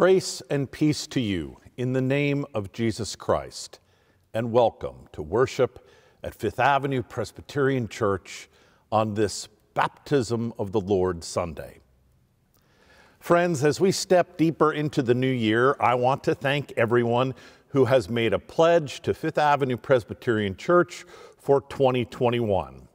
Grace and peace to you in the name of Jesus Christ, and welcome to worship at Fifth Avenue Presbyterian Church on this Baptism of the Lord Sunday. Friends, as we step deeper into the new year, I want to thank everyone who has made a pledge to Fifth Avenue Presbyterian Church for 2021.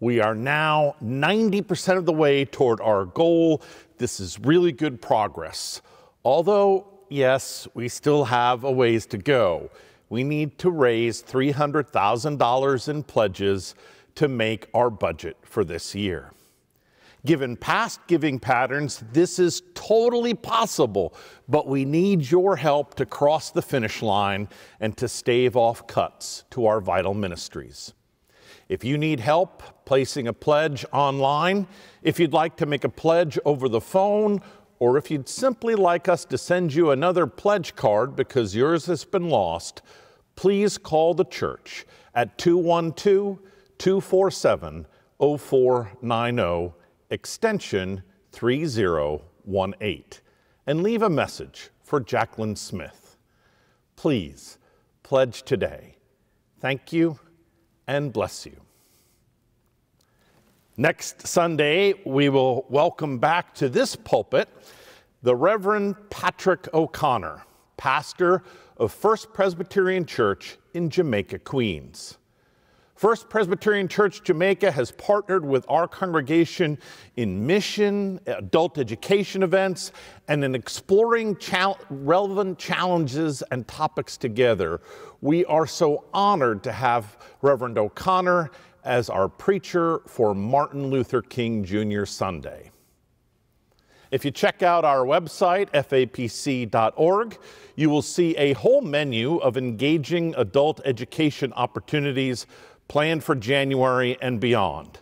We are now 90% of the way toward our goal. This is really good progress. Although, yes, we still have a ways to go. We need to raise $300,000 in pledges to make our budget for this year. Given past giving patterns, this is totally possible, but we need your help to cross the finish line and to stave off cuts to our vital ministries. If you need help placing a pledge online, if you'd like to make a pledge over the phone, or if you'd simply like us to send you another pledge card because yours has been lost, please call the church at 212 247 0490, extension 3018, and leave a message for Jacqueline Smith. Please pledge today. Thank you and bless you. Next Sunday, we will welcome back to this pulpit the Reverend Patrick O'Connor, pastor of First Presbyterian Church in Jamaica, Queens. First Presbyterian Church Jamaica has partnered with our congregation in mission, adult education events, and in exploring relevant challenges and topics together. We are so honored to have Reverend O'Connor as our preacher for Martin Luther King Jr. Sunday. If you check out our website, fapc.org, you will see a whole menu of engaging adult education opportunities planned for January and beyond.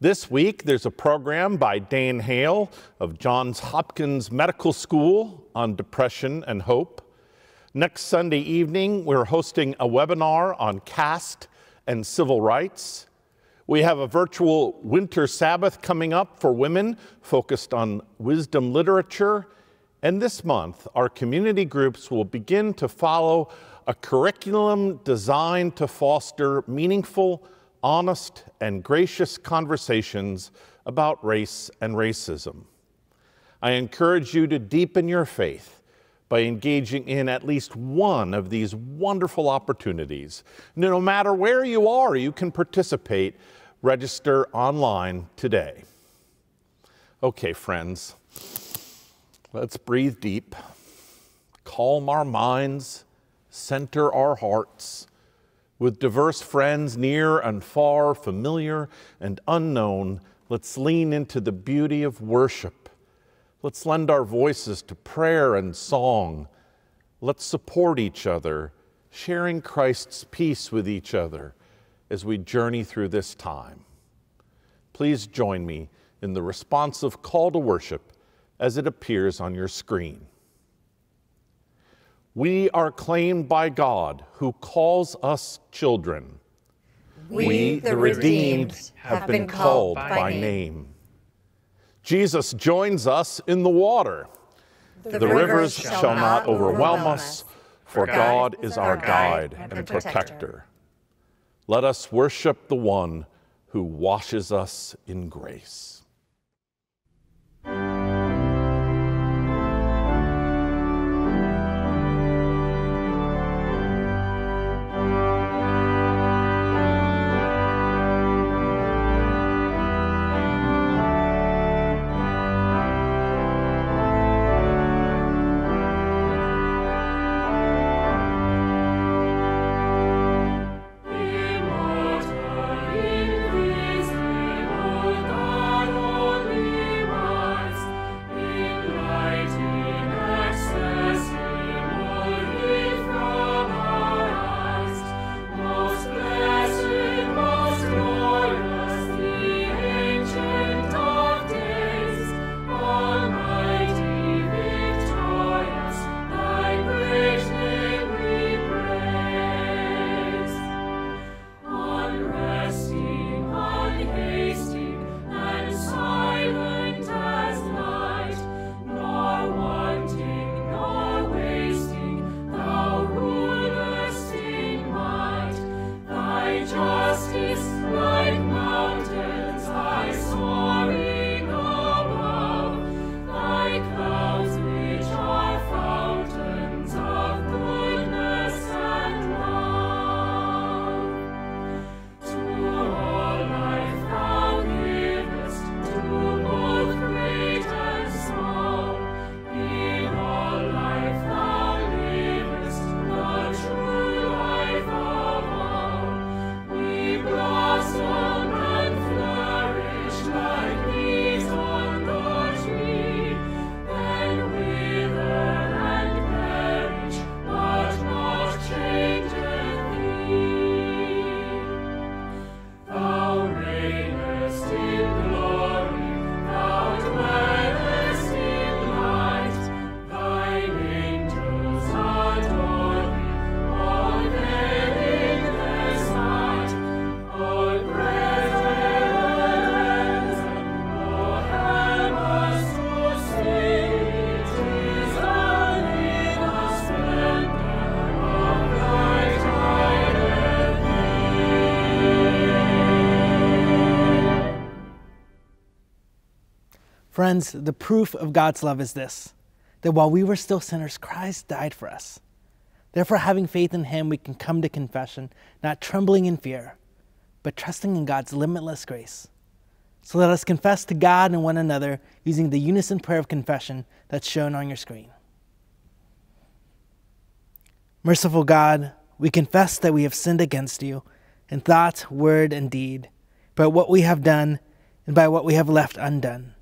This week, there's a program by Dan Hale of Johns Hopkins Medical School on depression and hope. Next Sunday evening, we're hosting a webinar on caste and civil rights. We have a virtual winter Sabbath coming up for women focused on wisdom literature. And this month, our community groups will begin to follow a curriculum designed to foster meaningful, honest, and gracious conversations about race and racism. I encourage you to deepen your faith by engaging in at least one of these wonderful opportunities. No matter where you are, you can participate. Register online today. Okay, friends, let's breathe deep, calm our minds, center our hearts. With diverse friends near and far, familiar and unknown, let's lean into the beauty of worship Let's lend our voices to prayer and song. Let's support each other, sharing Christ's peace with each other as we journey through this time. Please join me in the responsive call to worship as it appears on your screen. We are claimed by God who calls us children. We, the redeemed, have been called by name. Jesus joins us in the water. The, the rivers, shall, shall not overwhelm us, for God is our guide and protector. Let us worship the one who washes us in grace. Friends, the proof of God's love is this that while we were still sinners, Christ died for us. Therefore, having faith in Him, we can come to confession, not trembling in fear, but trusting in God's limitless grace. So let us confess to God and one another using the unison prayer of confession that's shown on your screen. Merciful God, we confess that we have sinned against you in thought, word, and deed, by what we have done and by what we have left undone.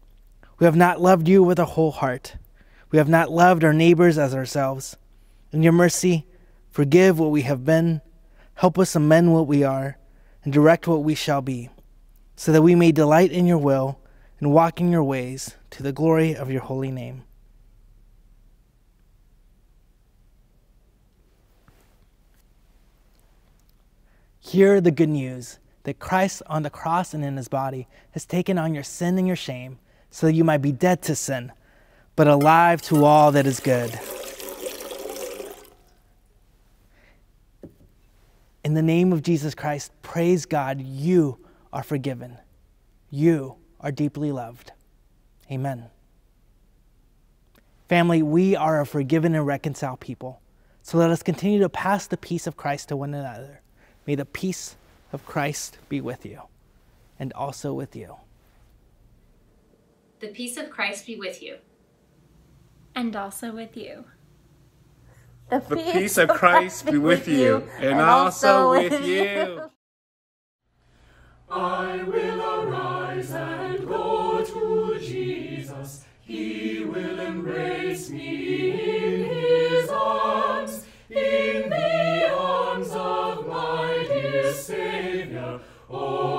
We have not loved you with a whole heart. We have not loved our neighbors as ourselves. In your mercy, forgive what we have been, help us amend what we are, and direct what we shall be, so that we may delight in your will and walk in your ways to the glory of your holy name. Hear the good news that Christ on the cross and in his body has taken on your sin and your shame, so that you might be dead to sin, but alive to all that is good. In the name of Jesus Christ, praise God, you are forgiven. You are deeply loved. Amen. Family, we are a forgiven and reconciled people. So let us continue to pass the peace of Christ to one another. May the peace of Christ be with you and also with you. The peace of Christ be with you. And also with you. The peace of Christ be with you and also with you. I will arise and go to Jesus. He will embrace me in his arms, in the arms of my dear Savior. Oh,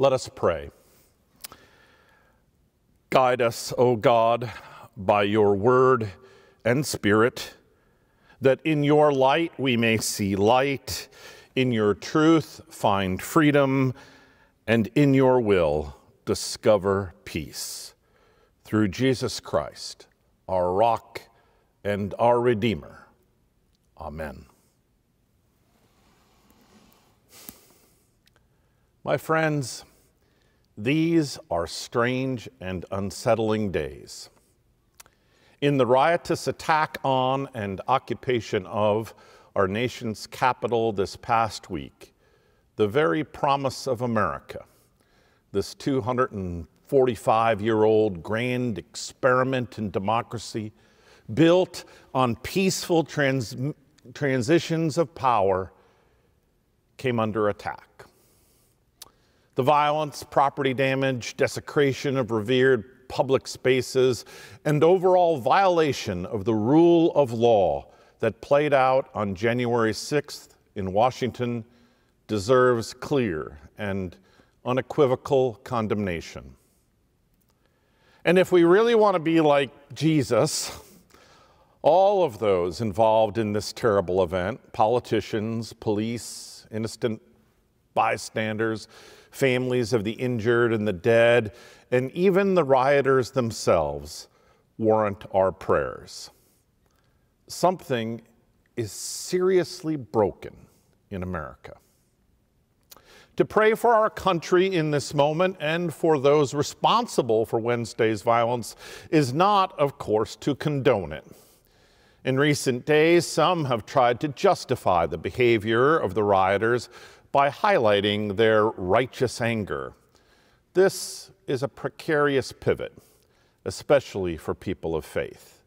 Let us pray. Guide us, O God, by your word and spirit, that in your light we may see light, in your truth find freedom, and in your will discover peace. Through Jesus Christ, our rock and our Redeemer. Amen. My friends, these are strange and unsettling days. In the riotous attack on and occupation of our nation's Capitol this past week, the very promise of America, this 245 year old grand experiment in democracy, built on peaceful trans- transitions of power, came under attack. The violence, property damage, desecration of revered public spaces, and overall violation of the rule of law that played out on January 6th in Washington deserves clear and unequivocal condemnation. And if we really want to be like Jesus, all of those involved in this terrible event politicians, police, innocent bystanders, families of the injured and the dead, and even the rioters themselves warrant our prayers. Something is seriously broken in America. To pray for our country in this moment and for those responsible for Wednesday's violence is not, of course, to condone it. In recent days, some have tried to justify the behavior of the rioters by highlighting their righteous anger. This is a precarious pivot, especially for people of faith.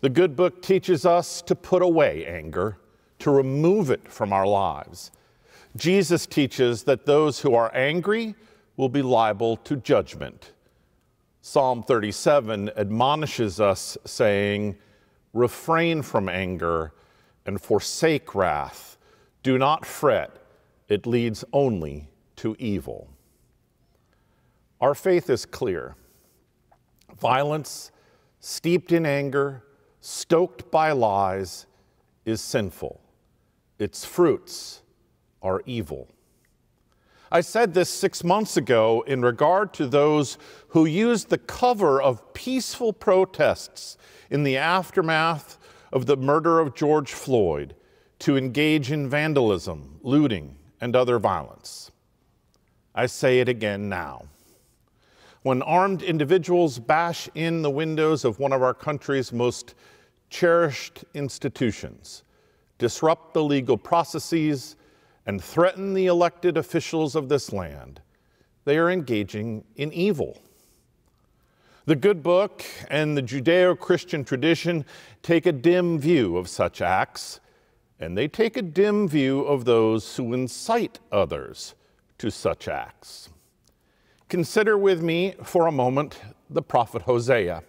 The good book teaches us to put away anger, to remove it from our lives. Jesus teaches that those who are angry will be liable to judgment. Psalm 37 admonishes us, saying, refrain from anger, and forsake wrath. Do not fret, it leads only to evil. Our faith is clear. Violence, steeped in anger, stoked by lies, is sinful. Its fruits are evil. I said this six months ago in regard to those who used the cover of peaceful protests in the aftermath of the murder of George Floyd to engage in vandalism, looting, and other violence. I say it again now. When armed individuals bash in the windows of one of our country's most cherished institutions, disrupt the legal processes, and threaten the elected officials of this land, they are engaging in evil. The good book and the Judeo Christian tradition take a dim view of such acts, and they take a dim view of those who incite others to such acts. Consider with me for a moment the prophet Hosea.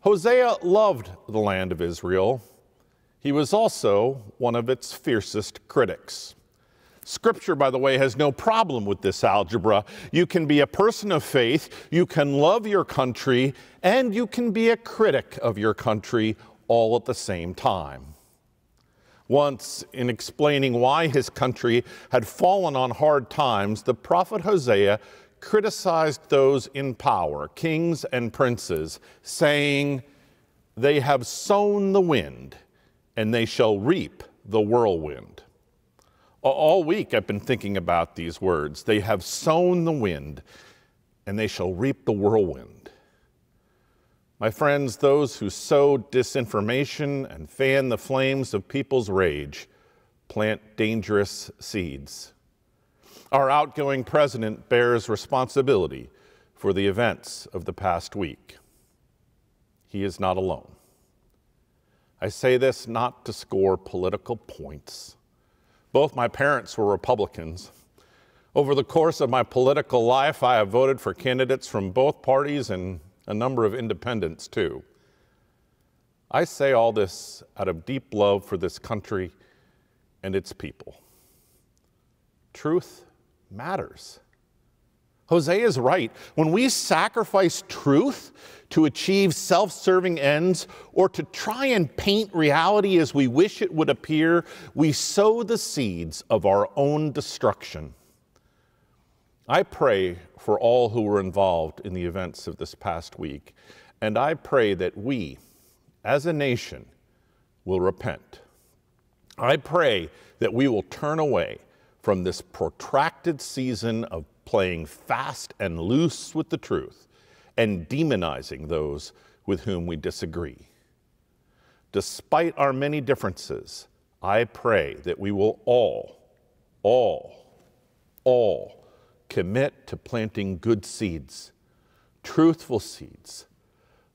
Hosea loved the land of Israel. He was also one of its fiercest critics. Scripture, by the way, has no problem with this algebra. You can be a person of faith, you can love your country, and you can be a critic of your country all at the same time. Once, in explaining why his country had fallen on hard times, the prophet Hosea criticized those in power, kings and princes, saying, They have sown the wind, and they shall reap the whirlwind. All week I've been thinking about these words. They have sown the wind, and they shall reap the whirlwind. My friends, those who sow disinformation and fan the flames of people's rage plant dangerous seeds. Our outgoing president bears responsibility for the events of the past week. He is not alone. I say this not to score political points both my parents were Republicans. Over the course of my political life, I have voted for candidates from both parties and a number of independents, too. I say all this out of deep love for this country and its people. Truth matters. Hosea is right. When we sacrifice truth to achieve self serving ends or to try and paint reality as we wish it would appear, we sow the seeds of our own destruction. I pray for all who were involved in the events of this past week, and I pray that we, as a nation, will repent. I pray that we will turn away from this protracted season of playing fast and loose with the truth and demonizing those with whom we disagree. Despite our many differences, I pray that we will all, all, all commit to planting good seeds, truthful seeds,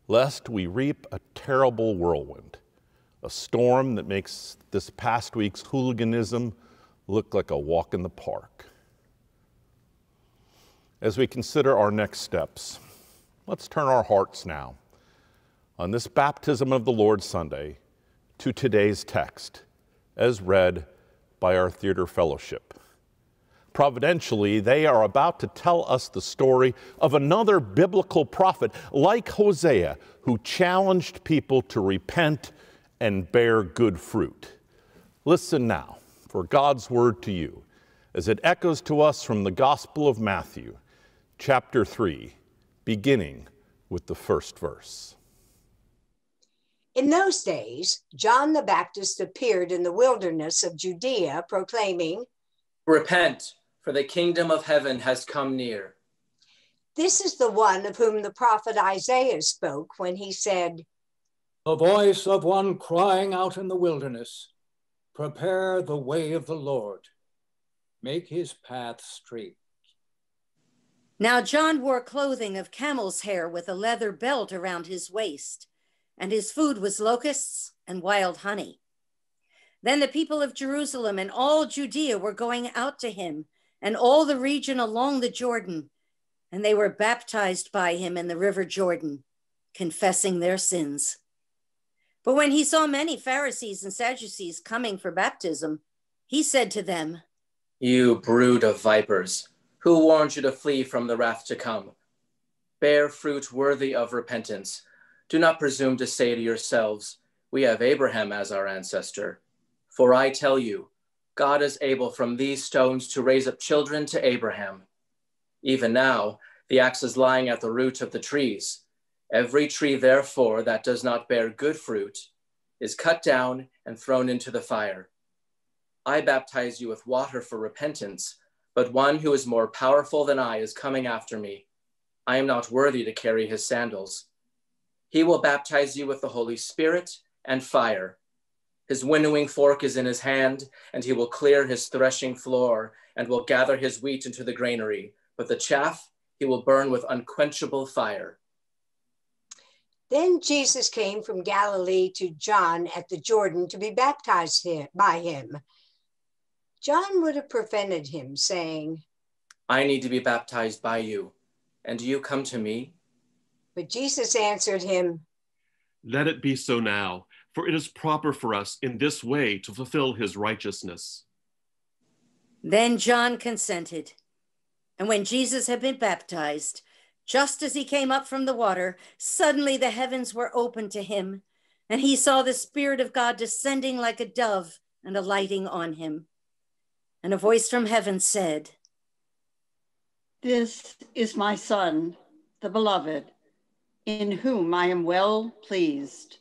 lest we reap a terrible whirlwind, a storm that makes this past week's hooliganism look like a walk in the park. As we consider our next steps, let's turn our hearts now on this baptism of the Lord Sunday to today's text as read by our theater fellowship. Providentially, they are about to tell us the story of another biblical prophet like Hosea who challenged people to repent and bear good fruit. Listen now for God's word to you as it echoes to us from the Gospel of Matthew chapter 3, beginning with the first verse. In those days, John the Baptist appeared in the wilderness of Judea, proclaiming, Repent, for the kingdom of heaven has come near. This is the one of whom the prophet Isaiah spoke when he said, The voice of one crying out in the wilderness, Prepare the way of the Lord, make his path straight. Now John wore clothing of camel's hair with a leather belt around his waist, and his food was locusts and wild honey. Then the people of Jerusalem and all Judea were going out to him, and all the region along the Jordan, and they were baptized by him in the river Jordan, confessing their sins. But when he saw many Pharisees and Sadducees coming for baptism, he said to them, You brood of vipers, who warned you to flee from the wrath to come? Bear fruit worthy of repentance. Do not presume to say to yourselves, We have Abraham as our ancestor. For I tell you, God is able from these stones to raise up children to Abraham. Even now, the axe is lying at the root of the trees. Every tree, therefore, that does not bear good fruit is cut down and thrown into the fire. I baptize you with water for repentance, but one who is more powerful than I is coming after me. I am not worthy to carry his sandals. He will baptize you with the Holy Spirit and fire. His winnowing fork is in his hand, and he will clear his threshing floor and will gather his wheat into the granary, but the chaff he will burn with unquenchable fire. Then Jesus came from Galilee to John at the Jordan to be baptized by him. John would have prevented him, saying, I need to be baptized by you, and do you come to me? But Jesus answered him, Let it be so now for it is proper for us in this way to fulfill his righteousness. Then John consented. And when Jesus had been baptized, just as he came up from the water, suddenly the heavens were opened to him, and he saw the Spirit of God descending like a dove and alighting on him. And a voice from heaven said, This is my Son, the Beloved, in whom I am well pleased.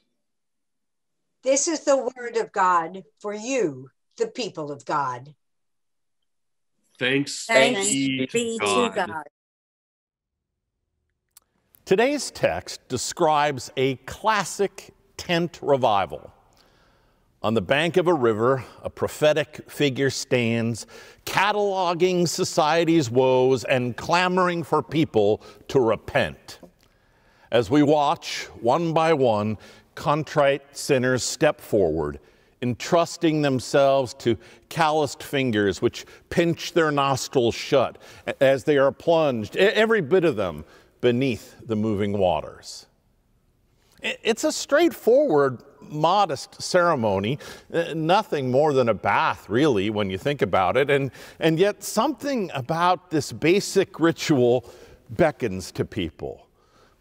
This is the word of God for you, the people of God. Thanks, Thanks be, to, God. to God. Today's text describes a classic tent revival. On the bank of a river, a prophetic figure stands, cataloging society's woes and clamoring for people to repent. As we watch, one by one, contrite sinners step forward, entrusting themselves to calloused fingers which pinch their nostrils shut as they are plunged, every bit of them, beneath the moving waters. It's a straightforward, modest ceremony, nothing more than a bath, really, when you think about it. And, and yet, something about this basic ritual beckons to people,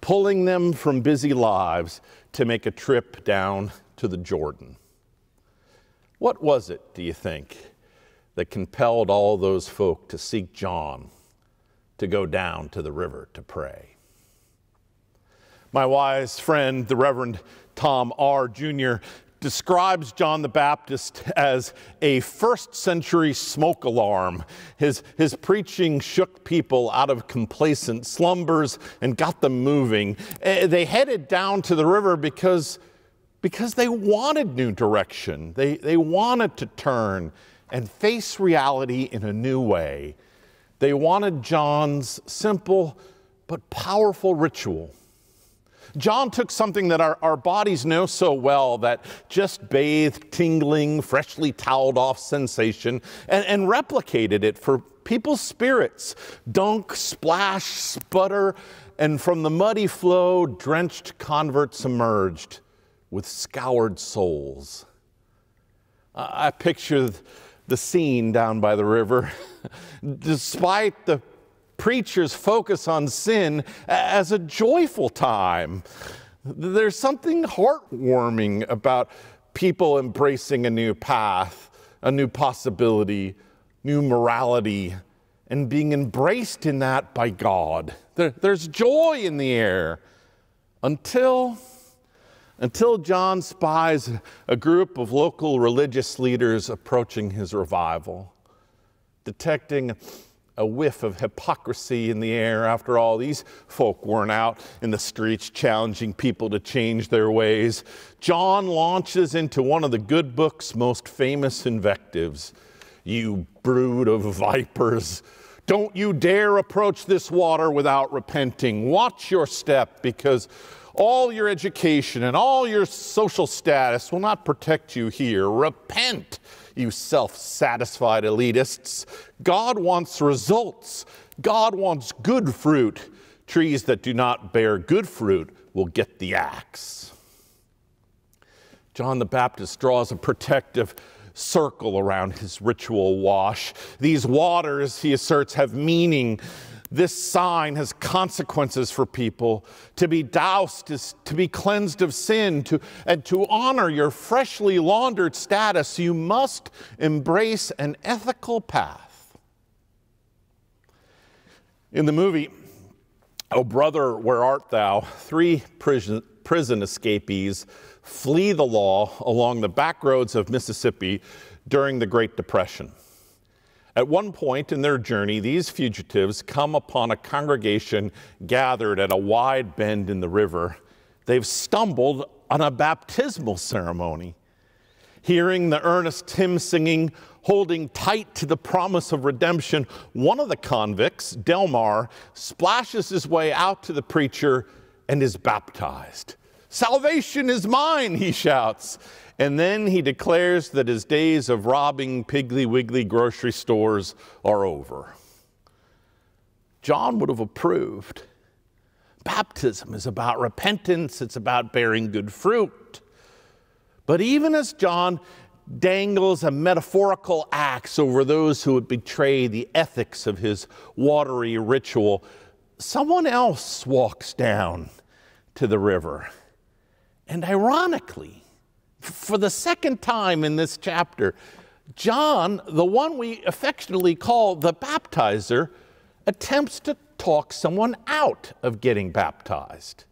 pulling them from busy lives to make a trip down to the Jordan. What was it, do you think, that compelled all those folk to seek John to go down to the river to pray? My wise friend, the Reverend Tom Are Jr., describes John the Baptist as a first century smoke alarm. His, his preaching shook people out of complacent slumbers and got them moving. Eh, they headed down to the river because, because they wanted new direction. They, they wanted to turn and face reality in a new way. They wanted John's simple but powerful ritual John took something that our, our bodies know so well, that just bathed, tingling, freshly toweled off sensation, and, and replicated it for people's spirits. Dunk, splash, sputter, and from the muddy flow, drenched converts emerged with scoured souls. I picture the scene down by the river. Despite the preachers focus on sin as a joyful time. There's something heartwarming about people embracing a new path, a new possibility, new morality, and being embraced in that by God. There, there's joy in the air until, until John spies a group of local religious leaders approaching his revival, detecting a whiff of hypocrisy in the air after all. These folk weren't out in the streets challenging people to change their ways. John launches into one of the good book's most famous invectives You brood of vipers. Don't you dare approach this water without repenting. Watch your step because all your education and all your social status will not protect you here. Repent you self satisfied elitists. God wants results. God wants good fruit. Trees that do not bear good fruit will get the axe. John the Baptist draws a protective circle around his ritual wash. These waters, he asserts, have meaning this sign has consequences for people. To be doused is to be cleansed of sin, to, and to honor your freshly laundered status, you must embrace an ethical path. In the movie, Oh Brother, Where Art Thou? Three prison, prison escapees flee the law along the back roads of Mississippi during the Great Depression. At one point in their journey, these fugitives come upon a congregation gathered at a wide bend in the river. They've stumbled on a baptismal ceremony. Hearing the earnest hymn singing, holding tight to the promise of redemption, one of the convicts, Delmar, splashes his way out to the preacher and is baptized. Salvation is mine, he shouts. And then he declares that his days of robbing Piggly Wiggly grocery stores are over. John would have approved. Baptism is about repentance, it's about bearing good fruit. But even as John dangles a metaphorical axe over those who would betray the ethics of his watery ritual, someone else walks down to the river. And ironically, for the second time in this chapter, John, the one we affectionately call the baptizer, attempts to talk someone out of getting baptized.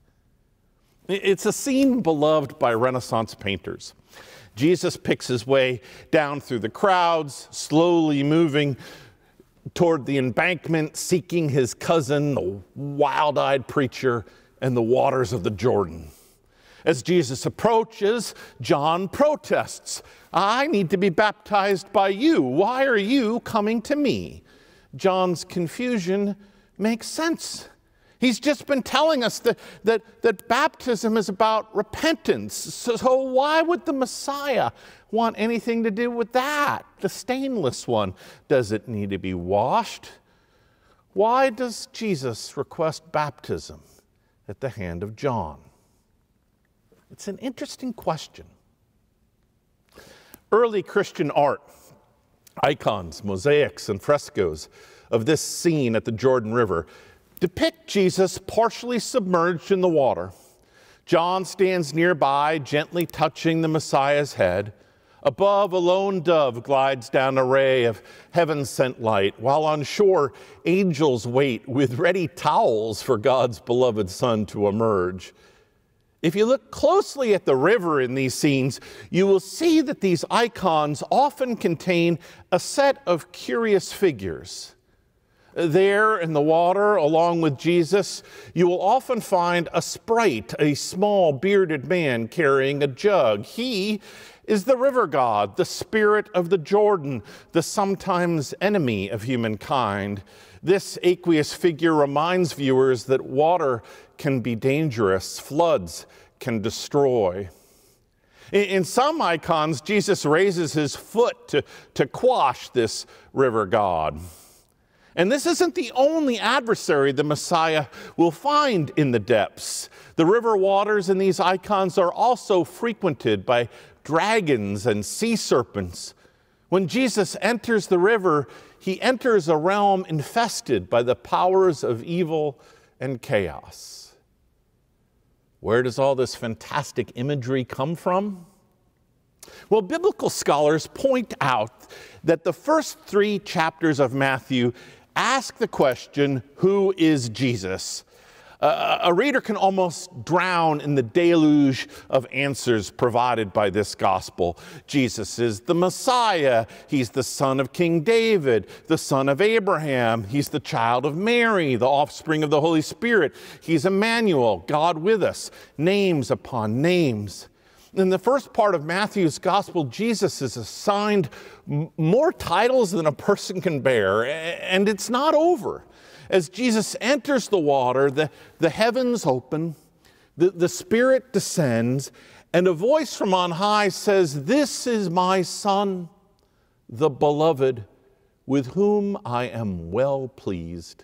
It's a scene beloved by Renaissance painters. Jesus picks his way down through the crowds, slowly moving toward the embankment, seeking his cousin, the wild eyed preacher, and the waters of the Jordan. As Jesus approaches, John protests I need to be baptized by you. Why are you coming to me? John's confusion makes sense. He's just been telling us that, that, that baptism is about repentance. So, so, why would the Messiah want anything to do with that? The stainless one. Does it need to be washed? Why does Jesus request baptism at the hand of John? It's an interesting question. Early Christian art, icons, mosaics, and frescoes of this scene at the Jordan River depict Jesus partially submerged in the water. John stands nearby, gently touching the Messiah's head. Above, a lone dove glides down a ray of heaven sent light, while on shore, angels wait with ready towels for God's beloved Son to emerge. If you look closely at the river in these scenes, you will see that these icons often contain a set of curious figures. There in the water, along with Jesus, you will often find a sprite, a small bearded man carrying a jug. He is the river god, the spirit of the Jordan, the sometimes enemy of humankind. This aqueous figure reminds viewers that water can be dangerous, floods can destroy. In some icons, Jesus raises his foot to, to quash this river god. And this isn't the only adversary the Messiah will find in the depths. The river waters in these icons are also frequented by dragons and sea serpents. When Jesus enters the river, he enters a realm infested by the powers of evil and chaos. Where does all this fantastic imagery come from? Well, biblical scholars point out that the first three chapters of Matthew ask the question, Who is Jesus? Uh, a reader can almost drown in the deluge of answers provided by this gospel. Jesus is the Messiah. He's the son of King David, the son of Abraham. He's the child of Mary, the offspring of the Holy Spirit. He's Emmanuel, God with us. Names upon names. In the first part of Matthew's gospel, Jesus is assigned more titles than a person can bear, and it's not over as Jesus enters the water, the, the heavens open, the, the Spirit descends, and a voice from on high says, This is my Son, the beloved, with whom I am well pleased.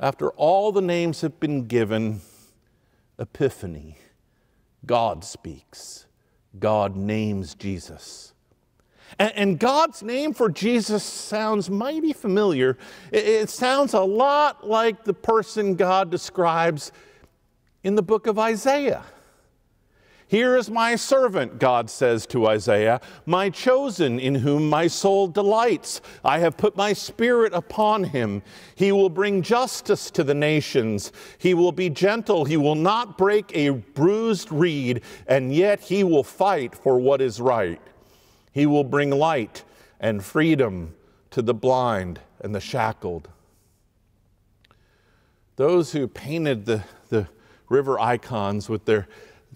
After all the names have been given, Epiphany, God speaks. God names Jesus. And, God's name for Jesus sounds mighty familiar. It sounds a lot like the person God describes in the book of Isaiah. Here is my servant, God says to Isaiah, my chosen, in whom my soul delights. I have put my spirit upon him. He will bring justice to the nations. He will be gentle. He will not break a bruised reed, and yet he will fight for what is right. He will bring light and freedom to the blind and the shackled. Those who painted the, the river icons with their,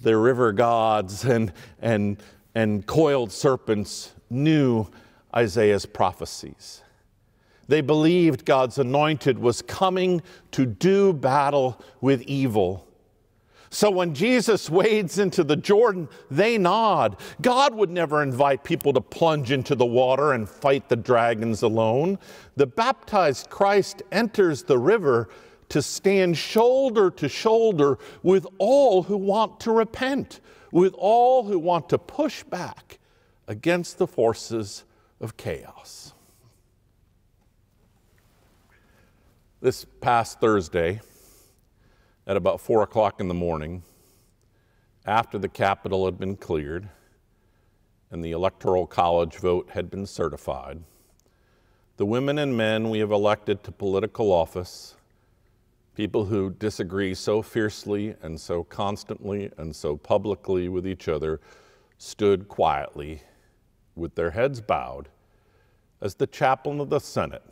their river gods and, and, and coiled serpents knew Isaiah's prophecies. They believed God's anointed was coming to do battle with evil so when Jesus wades into the Jordan, they nod. God would never invite people to plunge into the water and fight the dragons alone. The baptized Christ enters the river to stand shoulder to shoulder with all who want to repent, with all who want to push back against the forces of chaos. This past Thursday, at about four o'clock in the morning, after the Capitol had been cleared and the Electoral College vote had been certified, the women and men we have elected to political office, people who disagree so fiercely and so constantly and so publicly with each other, stood quietly with their heads bowed as the chaplain of the Senate,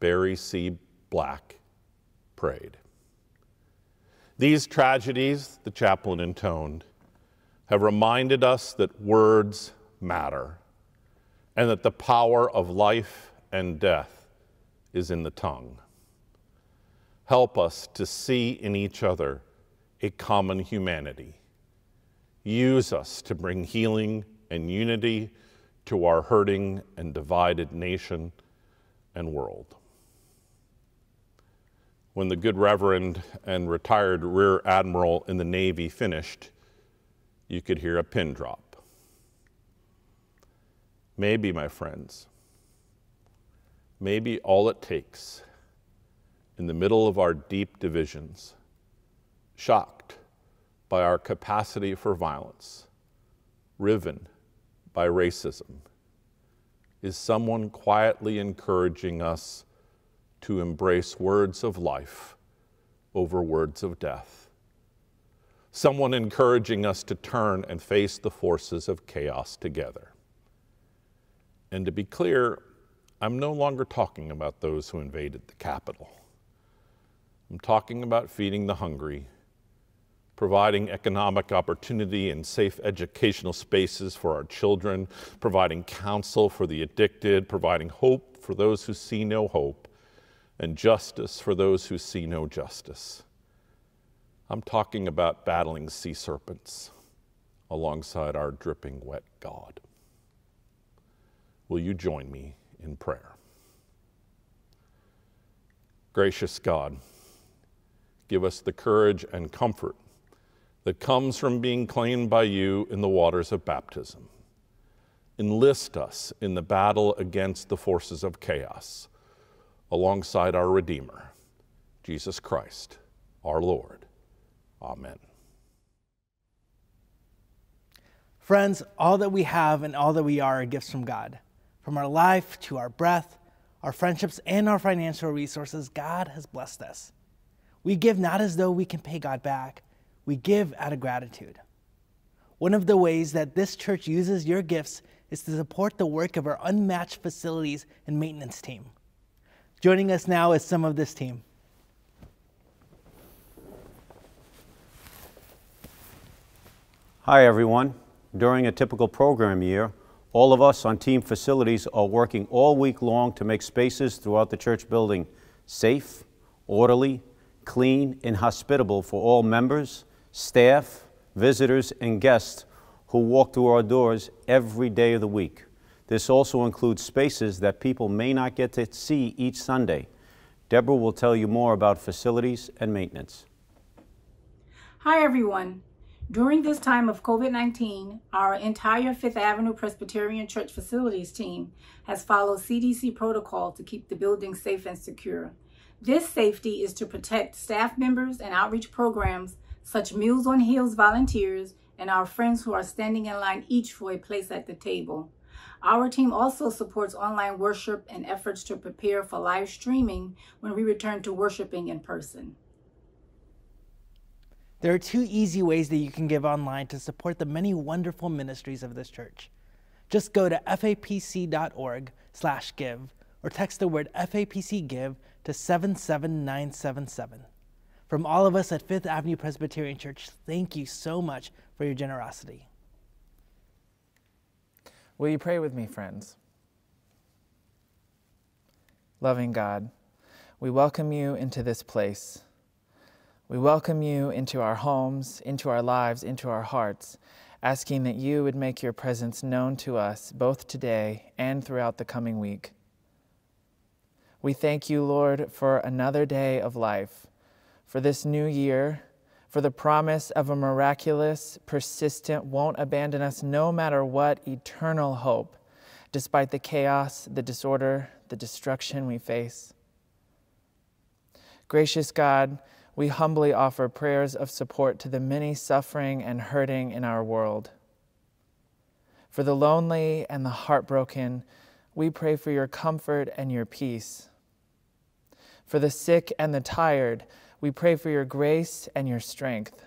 Barry C. Black, prayed. These tragedies, the chaplain intoned, have reminded us that words matter and that the power of life and death is in the tongue. Help us to see in each other a common humanity. Use us to bring healing and unity to our hurting and divided nation and world when the good reverend and retired rear admiral in the Navy finished, you could hear a pin drop. Maybe, my friends, maybe all it takes in the middle of our deep divisions, shocked by our capacity for violence, riven by racism, is someone quietly encouraging us to embrace words of life over words of death. Someone encouraging us to turn and face the forces of chaos together. And to be clear, I'm no longer talking about those who invaded the Capitol. I'm talking about feeding the hungry, providing economic opportunity and safe educational spaces for our children, providing counsel for the addicted, providing hope for those who see no hope, and justice for those who see no justice. I'm talking about battling sea serpents alongside our dripping wet God. Will you join me in prayer? Gracious God, give us the courage and comfort that comes from being claimed by you in the waters of baptism. Enlist us in the battle against the forces of chaos alongside our Redeemer, Jesus Christ, our Lord. Amen. Friends, all that we have and all that we are are gifts from God. From our life to our breath, our friendships, and our financial resources, God has blessed us. We give not as though we can pay God back, we give out of gratitude. One of the ways that this church uses your gifts is to support the work of our unmatched facilities and maintenance team. Joining us now is some of this team. Hi, everyone. During a typical program year, all of us on team facilities are working all week long to make spaces throughout the church building safe, orderly, clean, and hospitable for all members, staff, visitors, and guests who walk through our doors every day of the week. This also includes spaces that people may not get to see each Sunday. Deborah will tell you more about facilities and maintenance. Hi, everyone. During this time of COVID 19, our entire Fifth Avenue Presbyterian Church facilities team has followed CDC protocol to keep the building safe and secure. This safety is to protect staff members and outreach programs such Meals on Heels volunteers and our friends who are standing in line each for a place at the table. Our team also supports online worship and efforts to prepare for live streaming when we return to worshiping in person. There are two easy ways that you can give online to support the many wonderful ministries of this church. Just go to fapc.org/give or text the word FAPC give to 77977. From all of us at Fifth Avenue Presbyterian Church, thank you so much for your generosity. Will you pray with me, friends? Loving God, we welcome you into this place. We welcome you into our homes, into our lives, into our hearts, asking that you would make your presence known to us both today and throughout the coming week. We thank you, Lord, for another day of life, for this new year, for the promise of a miraculous, persistent, won't abandon us no matter what eternal hope, despite the chaos, the disorder, the destruction we face. Gracious God, we humbly offer prayers of support to the many suffering and hurting in our world. For the lonely and the heartbroken, we pray for your comfort and your peace. For the sick and the tired, we pray for your grace and your strength.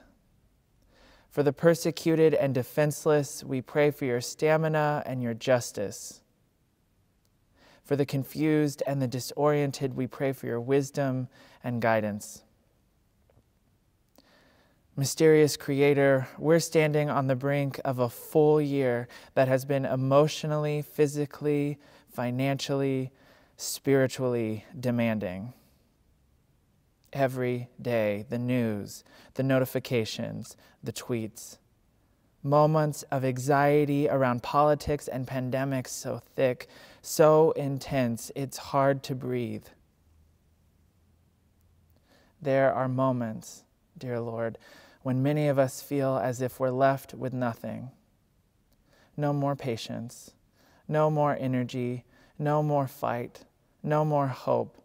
For the persecuted and defenseless, we pray for your stamina and your justice. For the confused and the disoriented, we pray for your wisdom and guidance. Mysterious Creator, we're standing on the brink of a full year that has been emotionally, physically, financially, spiritually demanding. Every day, the news, the notifications, the tweets, moments of anxiety around politics and pandemics so thick, so intense, it's hard to breathe. There are moments, dear Lord, when many of us feel as if we're left with nothing. No more patience, no more energy, no more fight, no more hope,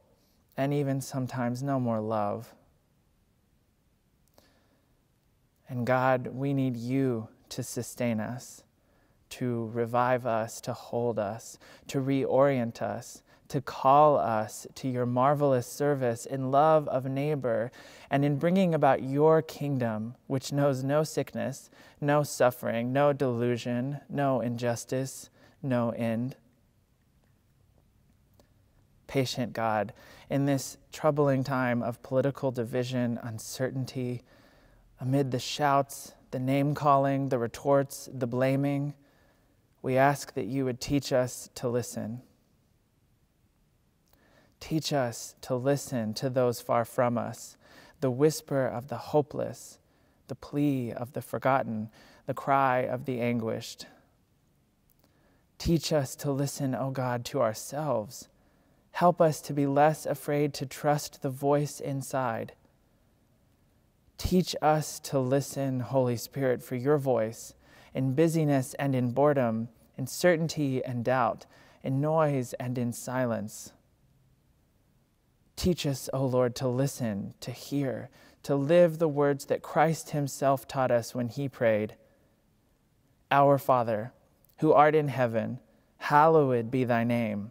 and even sometimes no more love. And God, we need you to sustain us, to revive us, to hold us, to reorient us, to call us to your marvelous service in love of neighbor and in bringing about your kingdom, which knows no sickness, no suffering, no delusion, no injustice, no end. Patient God, in this troubling time of political division, uncertainty, amid the shouts, the name calling, the retorts, the blaming, we ask that you would teach us to listen Teach us to listen to those far from us, the whisper of the hopeless, the plea of the forgotten, the cry of the anguished. Teach us to listen, O oh God, to ourselves. Help us to be less afraid to trust the voice inside. Teach us to listen, Holy Spirit, for your voice in busyness and in boredom, in certainty and doubt, in noise and in silence. Teach us, O Lord, to listen, to hear, to live the words that Christ Himself taught us when He prayed Our Father, who art in heaven, hallowed be thy name.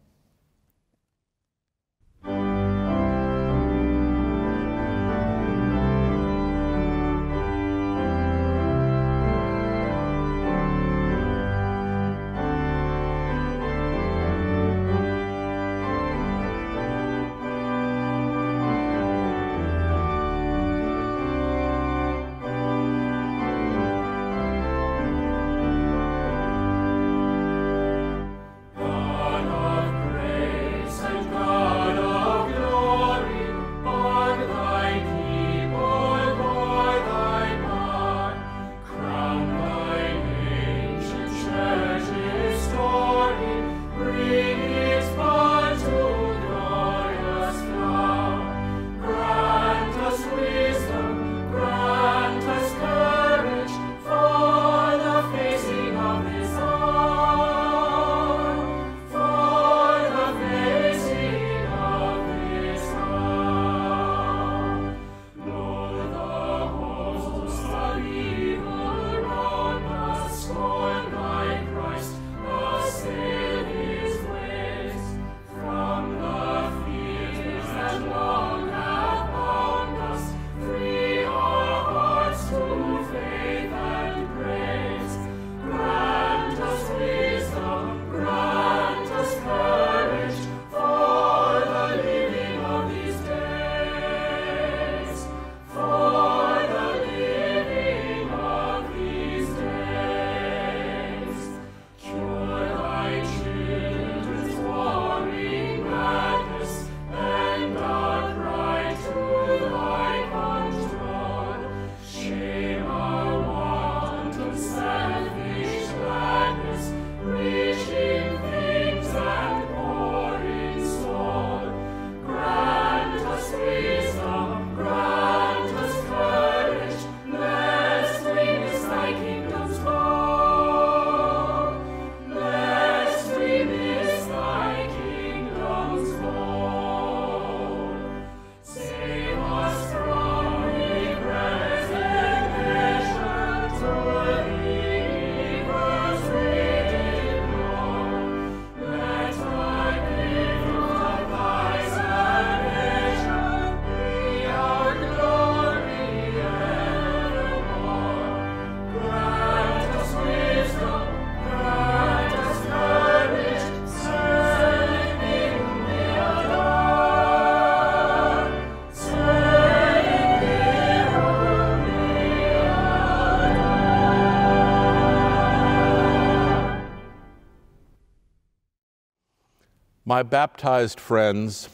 My baptized friends,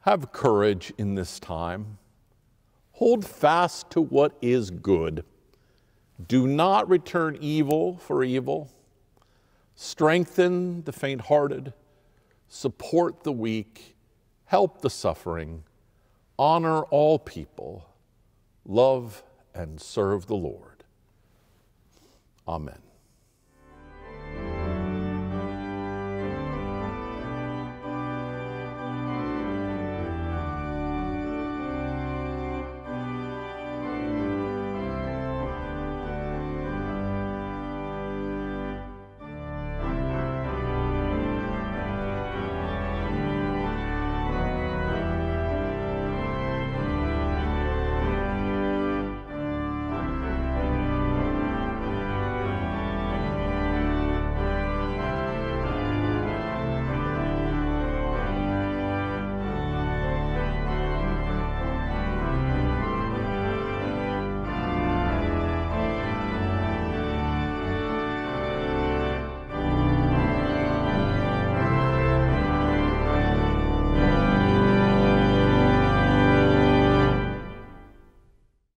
have courage in this time. Hold fast to what is good. Do not return evil for evil. Strengthen the faint hearted. Support the weak. Help the suffering. Honor all people. Love and serve the Lord. Amen.